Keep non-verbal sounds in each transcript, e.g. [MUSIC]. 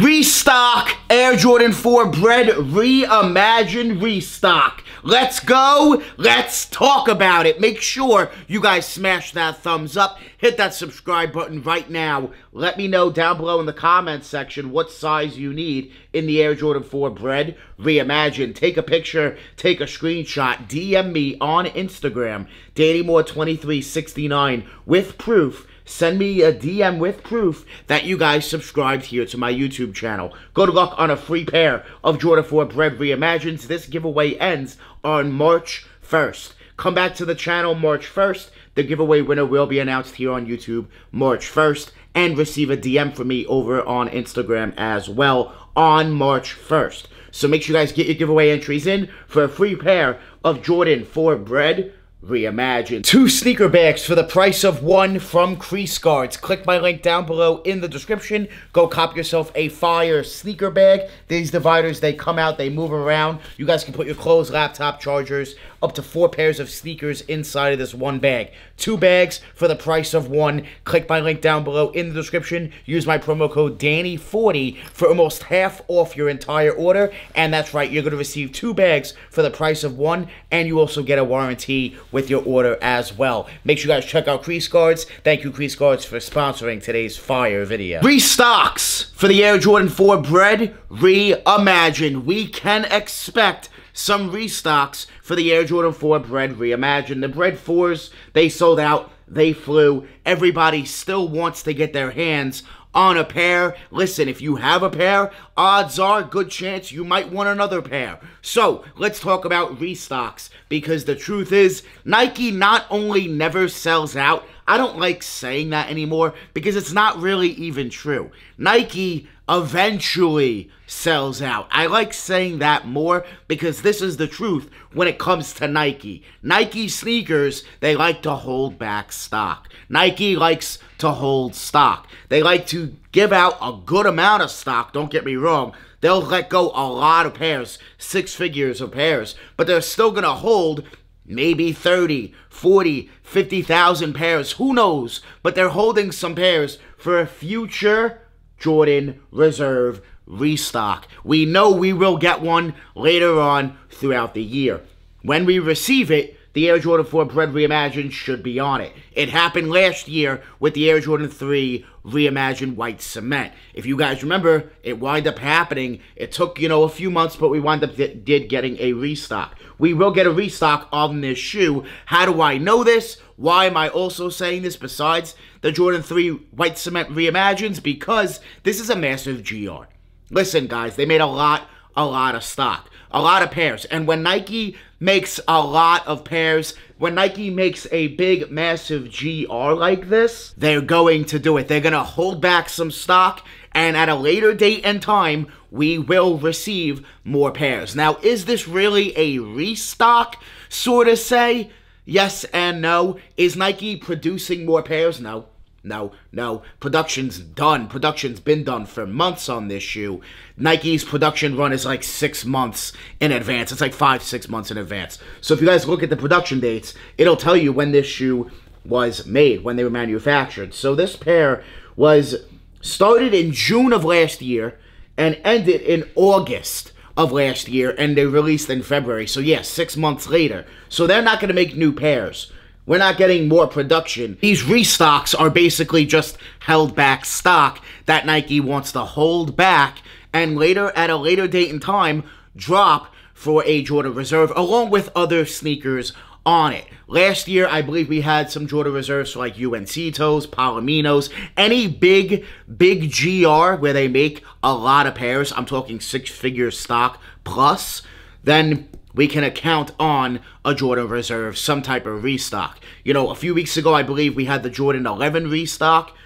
Restock Air Jordan 4 Bred Reimagine Restock. Let's go. Let's talk about it. Make sure you guys smash that thumbs up. Hit that subscribe button right now. Let me know down below in the comments section what size you need in the Air Jordan 4 Bred Reimagine. Take a picture, take a screenshot, DM me on Instagram, DannyMoore2369 with proof send me a DM with proof that you guys subscribed here to my YouTube channel. Good luck on a free pair of Jordan 4 Bred Reimagines. This giveaway ends on March 1st. Come back to the channel March 1st. The giveaway winner will be announced here on YouTube March 1st and receive a DM from me over on Instagram as well on March 1st. So make sure you guys get your giveaway entries in for a free pair of Jordan 4 Bred Reimagine. Two sneaker bags for the price of one from Crease Guards. Click my link down below in the description. Go cop yourself a fire sneaker bag. These dividers, they come out, they move around. You guys can put your clothes, laptop, chargers, up to four pairs of sneakers inside of this one bag. Two bags for the price of one. Click my link down below in the description. Use my promo code DANNY40 for almost half off your entire order. And that's right, you're going to receive two bags for the price of one. And you also get a warranty with your order as well. Make sure you guys check out Crease Guards. Thank you, Crease Guards, for sponsoring today's fire video. Restocks for the Air Jordan 4 Bred Reimagine. We can expect some restocks for the Air Jordan 4 Bred Reimagine. The Bred 4s, they sold out. They flew. Everybody still wants to get their hands on a pair. Listen, if you have a pair, odds are good chance you might want another pair. So, let's talk about restocks because the truth is, Nike not only never sells out, I don't like saying that anymore because it's not really even true. Nike eventually sells out. I like saying that more because this is the truth when it comes to Nike. Nike sneakers, they like to hold back stock. Nike likes to hold stock. They like to give out a good amount of stock, don't get me wrong. They'll let go a lot of pairs, six figures of pairs, but they're still going to hold maybe 30, 40, 50,000 pairs, who knows? But they're holding some pairs for a future Jordan Reserve restock. We know we will get one later on throughout the year. When we receive it, the Air Jordan 4 Bred Reimagined should be on it. It happened last year with the Air Jordan 3 Reimagined White Cement. If you guys remember, it wound up happening. It took, you know, a few months, but we wound up did getting a restock. We will get a restock on this shoe. How do I know this? Why am I also saying this besides the Jordan 3 White Cement Reimagines? Because this is a massive GR. Listen, guys, they made a lot, a lot of stock a lot of pairs. And when Nike makes a lot of pairs, when Nike makes a big, massive GR like this, they're going to do it. They're going to hold back some stock, and at a later date and time, we will receive more pairs. Now, is this really a restock, sort of say? Yes and no. Is Nike producing more pairs? No. No, no. Production's done. Production's been done for months on this shoe. Nike's production run is like six months in advance. It's like five, six months in advance. So if you guys look at the production dates, it'll tell you when this shoe was made, when they were manufactured. So this pair was started in June of last year and ended in August of last year, and they released in February. So yes, yeah, six months later. So they're not going to make new pairs. We're not getting more production. These restocks are basically just held back stock that Nike wants to hold back and later, at a later date and time, drop for a Jordan Reserve along with other sneakers on it. Last year, I believe we had some Jordan Reserves like UNC toes, Palominos, any big, big GR where they make a lot of pairs, I'm talking six-figure stock plus, then we can account on a Jordan Reserve, some type of restock. You know, a few weeks ago, I believe we had the Jordan 11 restock.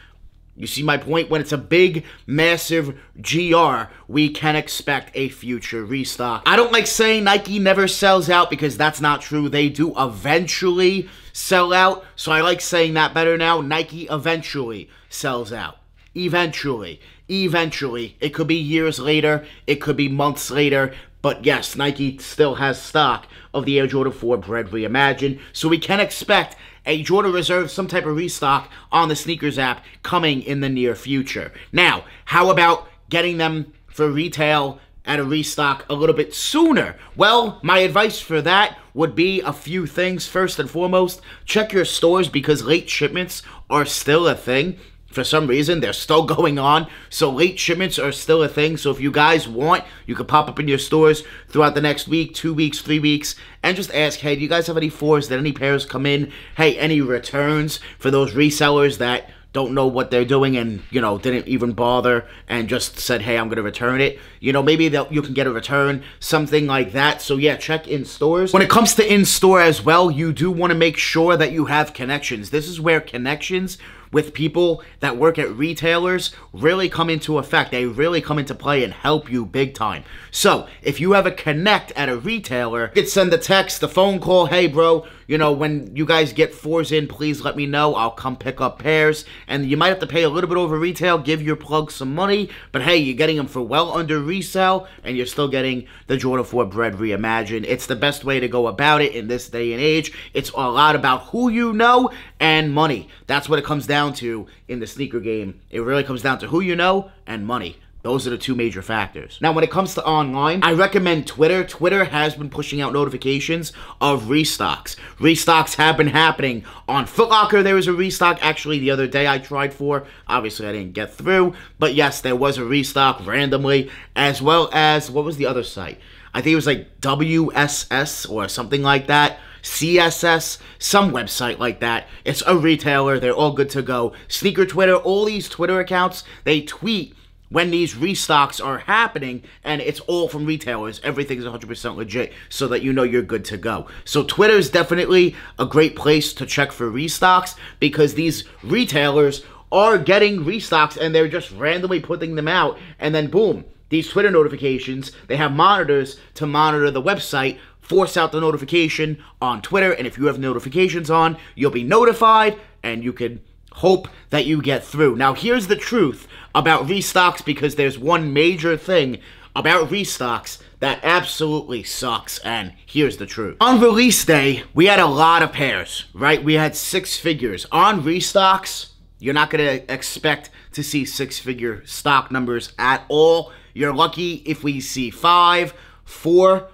You see my point? When it's a big, massive GR, we can expect a future restock. I don't like saying Nike never sells out because that's not true. They do eventually sell out. So I like saying that better now. Nike eventually sells out. Eventually. Eventually. It could be years later. It could be months later. But yes, Nike still has stock of the Air Jordan 4 Bred Reimagined, so we can expect a Jordan Reserve, some type of restock on the sneakers app coming in the near future. Now, how about getting them for retail at a restock a little bit sooner? Well, my advice for that would be a few things. First and foremost, check your stores because late shipments are still a thing for some reason they're still [LAUGHS] going on. So late shipments are still a thing. So if you guys want you can pop up in your stores throughout the next week two weeks three weeks and just ask hey do you guys have any fours? Did any pairs come in? Hey any returns for those resellers that don't know what they're doing and you know didn't even bother and just said hey i'm gonna return it? You know maybe that you can get a return something like that. So yeah check in stores. When it comes to in store as well you do want to make sure that you have connections. This is where connections with people that work at retailers really come into effect. They really come into play and help you big time. So, if you have a connect at a retailer, you can send a text, a phone call, hey bro, you know, when you guys get fours in, please let me know. I'll come pick up pairs. And you might have to pay a little bit over retail, give your plug some money, but hey, you're getting them for well under resale, and you're still getting the Jordan 4 Bred reimagined. It's the best way to go about it in this day and age. It's a lot about who you know and money. That's what it comes down to in the sneaker game. It really comes down to who you know and money. Those are the two major factors. Now, when it comes to online, I recommend Twitter. Twitter has been pushing out notifications of restocks. Restocks have been happening. On Footlocker, there was a restock actually the other day I tried for. Obviously, I didn't get through. But yes, there was a restock randomly, as well as, what was the other site? I think it was like WSS or something like that. CSS, some website like that. It's a retailer. They're all good to go. Sneaker Twitter, all these Twitter accounts, they tweet when these restocks are happening and it's all from retailers everything's 100% legit so that you know you're good to go. So twitter is definitely a great place to check for restocks because these retailers are getting restocks and they're just randomly putting them out and then boom these twitter notifications they have monitors to monitor the website force out the notification on twitter and if you have notifications on you'll be notified and you can hope that you get through. Now, here's the truth about restocks because there's one major thing about restocks that absolutely sucks, and here's the truth. On release day, we had a lot of pairs, right? We had six figures. On restocks, you're not going to expect to see six figure stock numbers at all. You're lucky if we see five, four,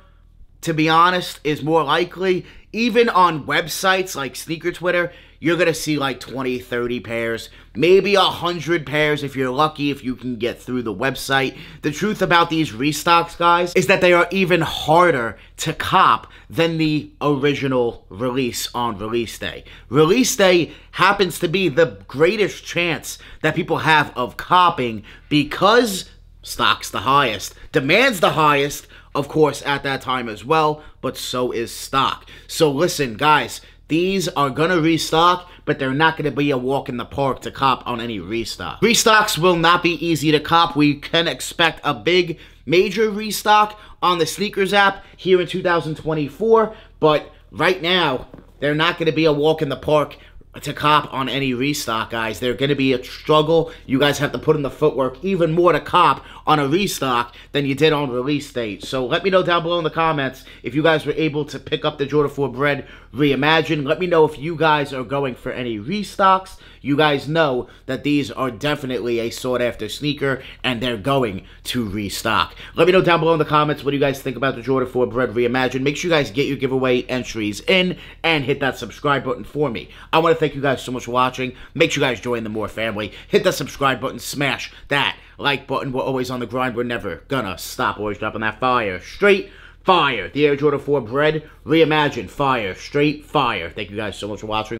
to be honest, is more likely. Even on websites like Sneaker Twitter, you're going to see like 20, 30 pairs, maybe 100 pairs if you're lucky, if you can get through the website. The truth about these restocks, guys, is that they are even harder to cop than the original release on release day. Release day happens to be the greatest chance that people have of copping because stock's the highest, demand's the highest, of course, at that time as well, but so is stock. So listen, guys, these are gonna restock, but they're not gonna be a walk in the park to cop on any restock. Restocks will not be easy to cop. We can expect a big, major restock on the sneakers app here in 2024, but right now, they're not gonna be a walk in the park to cop on any restock, guys. They're going to be a struggle. You guys have to put in the footwork even more to cop on a restock than you did on release date. So let me know down below in the comments if you guys were able to pick up the Jordan 4 Bred Reimagine. Let me know if you guys are going for any restocks. You guys know that these are definitely a sought-after sneaker, and they're going to restock. Let me know down below in the comments what do you guys think about the Jordan 4 Bred Reimagine. Make sure you guys get your giveaway entries in and hit that subscribe button for me. I want to thank you guys so much for watching. Make sure you guys join the Moore family. Hit that subscribe button. Smash that like button. We're always on the grind. We're never gonna stop. Always dropping that fire. Straight fire. The Air Jordan 4 Bred reimagined. Fire. Straight fire. Thank you guys so much for watching.